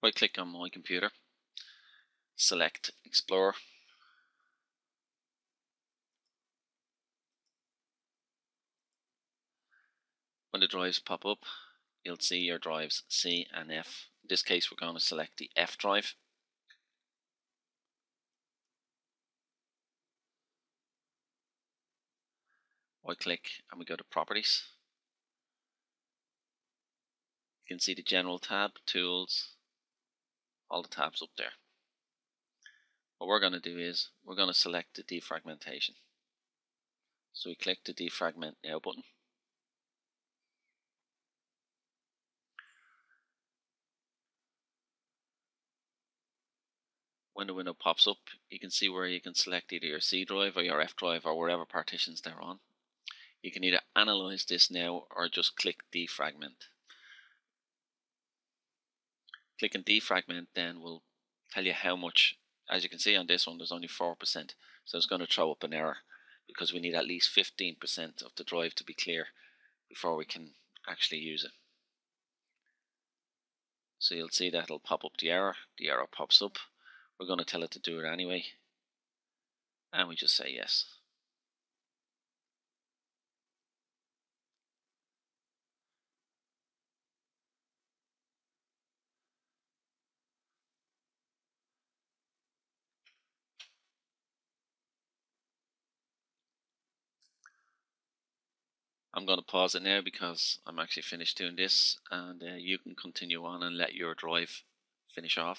Right click on my computer, select Explorer. When the drives pop up, you'll see your drives C and F. In this case, we're going to select the F drive. Right click and we go to properties. You can see the general tab, tools, all the tabs up there. What we're going to do is we're going to select the defragmentation. So we click the defragment now button. When the window pops up, you can see where you can select either your C drive or your F drive or wherever partitions they're on. You can either analyze this now or just click defragment. Clicking defragment then will tell you how much, as you can see on this one there's only 4%, so it's going to throw up an error because we need at least 15% of the drive to be clear before we can actually use it. So you'll see that it'll pop up the error, the error pops up, we're going to tell it to do it anyway, and we just say yes. I'm going to pause it now because I'm actually finished doing this and uh, you can continue on and let your drive finish off.